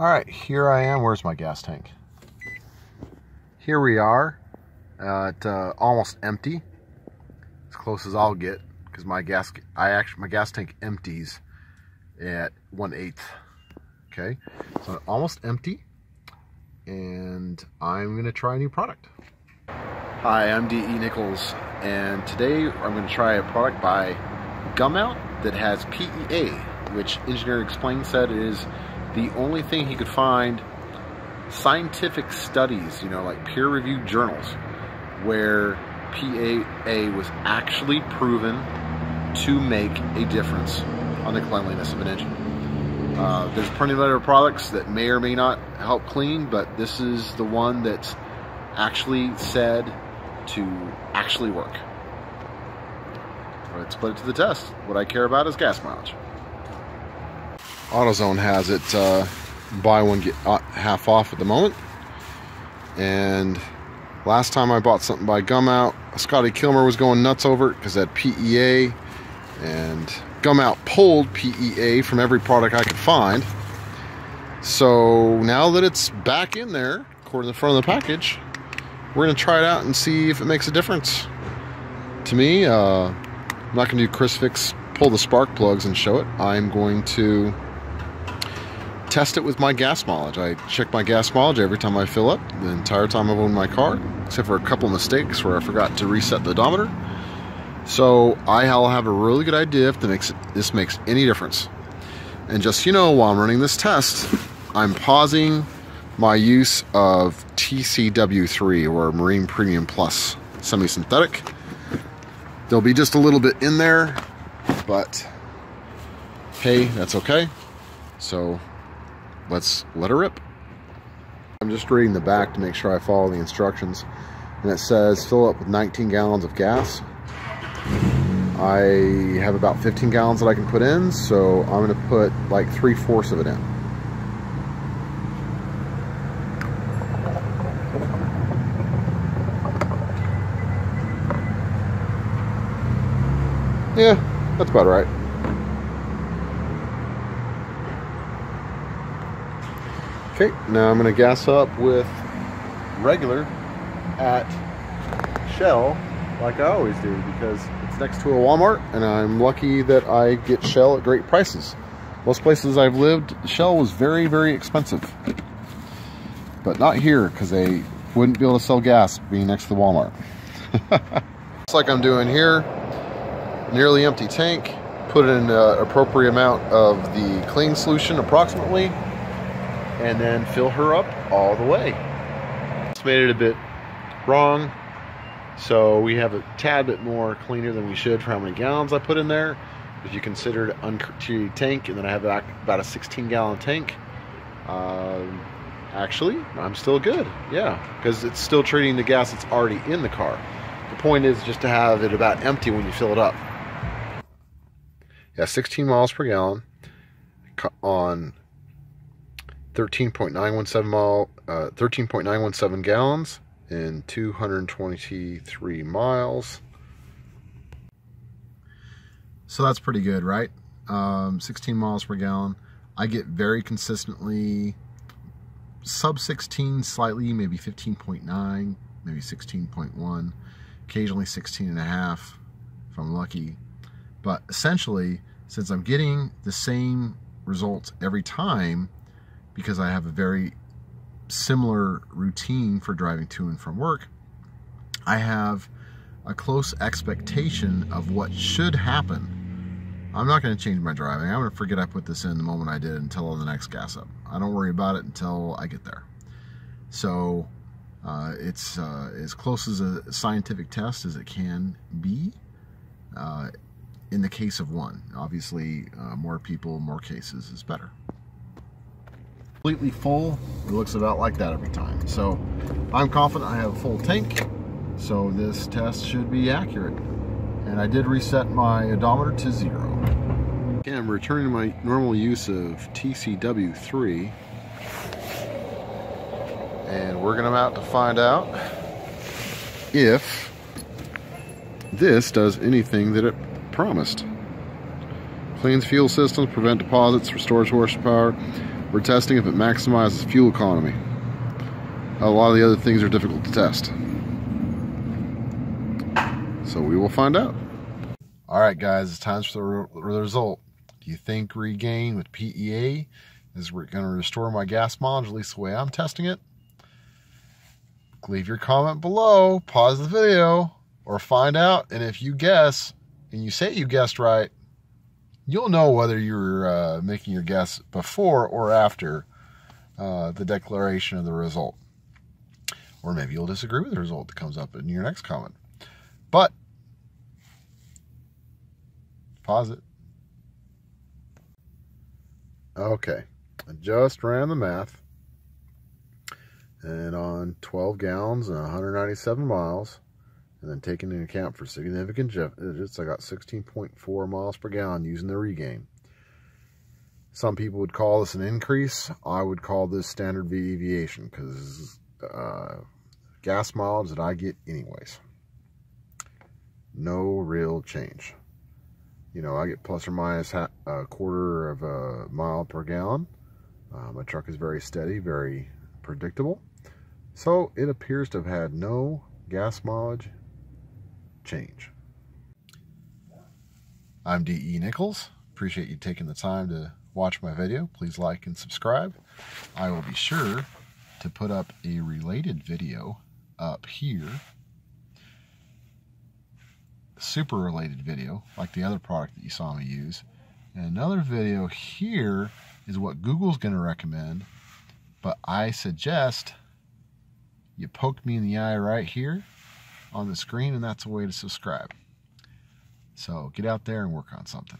All right, here I am. Where's my gas tank? Here we are at uh, almost empty, as close as I'll get, because my gas I actually my gas tank empties at one eighth. Okay, so almost empty, and I'm gonna try a new product. Hi, I'm D.E. Nichols, and today I'm to try a product by Gumout that has PEA, which Engineering Explained said is the only thing he could find scientific studies, you know, like peer-reviewed journals, where PEA was actually proven to make a difference on the cleanliness of an engine. Uh, there's plenty of other products that may or may not help clean, but this is the one that's actually said to actually work. Let's put it to the test. What I care about is gas mileage. AutoZone has it uh, buy one get uh, half off at the moment. And last time I bought something by Gumout, Scotty Kilmer was going nuts over it because that PEA and Gumout pulled PEA from every product I could find. So now that it's back in there, according to the front of the package, we're going to try it out and see if it makes a difference. To me, uh, I'm not going to do ChrisFix pull the spark plugs and show it. I'm going to test it with my gas mileage. I check my gas mileage every time I fill up, the entire time I've owned my car, except for a couple mistakes where I forgot to reset the odometer. So I'll have a really good idea if this makes any difference. And just you know, while I'm running this test, I'm pausing my use of TCW3 or Marine Premium Plus semi-synthetic. There'll be just a little bit in there, but hey, that's okay. So let's let her rip. I'm just reading the back to make sure I follow the instructions. And it says fill up with 19 gallons of gas. I have about 15 gallons that I can put in, so I'm gonna put like three fourths of it in. Yeah, that's about right. Okay, now I'm going to gas up with regular at Shell like I always do because it's next to a Walmart and I'm lucky that I get Shell at great prices. Most places I've lived, Shell was very, very expensive. But not here because they wouldn't be able to sell gas being next to the Walmart. Just like I'm doing here, nearly empty tank, put in an appropriate amount of the clean solution approximately, and then fill her up all the way. It's made it a bit wrong, so we have a tad bit more cleaner than we should for how many gallons I put in there. If you consider it untreated tank, and then I have about a 16 gallon tank, um, actually, I'm still good. Yeah, because it's still treating the gas that's already in the car. The point is just to have it about empty when you fill it up. Yeah, 16 miles per gallon on 13.917 mile, uh, 13.917 gallons in 223 miles. So that's pretty good, right? Um, 16 miles per gallon. I get very consistently sub 16 slightly, maybe 15.9, maybe 16.1, occasionally 16 and a half if I'm lucky. But essentially, since I'm getting the same results every time, because I have a very similar routine for driving to and from work, I have a close expectation of what should happen. I'm not going to change my driving. I'm going to forget I put this in the moment I did until the next gas up. I don't worry about it until I get there. So uh, it's uh, as close as a scientific test as it can be. Uh, in the case of one. Obviously, uh, more people, more cases is better. Completely full, it looks about like that every time. So I'm confident I have a full tank, so this test should be accurate. And I did reset my odometer to zero. Okay, I'm returning to my normal use of TCW3. And we're going to out to find out if this does anything that it promised. Cleans fuel systems, prevent deposits, restores horsepower, We're testing if it maximizes fuel economy. A lot of the other things are difficult to test. So we will find out. All right, guys, it's time for the result. Do you think Regane with PEA is going to restore my gas mileage, at least the way I'm testing it? Leave your comment below, pause the video, or find out. And if you guess, and you say you guessed right, you'll know whether you're uh, making your guess before or after uh, the declaration of the result. Or maybe you'll disagree with the result that comes up in your next comment. But, pause it. Okay, I just ran the math. And on 12 gallons and 197 miles, and then taking into account for significant digits, I got 16.4 miles per gallon using the Regane. Some people would call this an increase. I would call this standard deviation because uh, gas mileage that I get anyways. No real change. You know, I get plus or minus a quarter of a mile per gallon. Uh, my truck is very steady, very predictable. So it appears to have had no gas mileage change. I'm D.E. Nichols. Appreciate you taking the time to watch my video. Please like and subscribe. I will be sure to put up a related video up here. Super related video, like the other product that you saw me use. And another video here is what Google's going to recommend, but I suggest you poke me in the eye right here on the screen, and that's a way to subscribe. So get out there and work on something.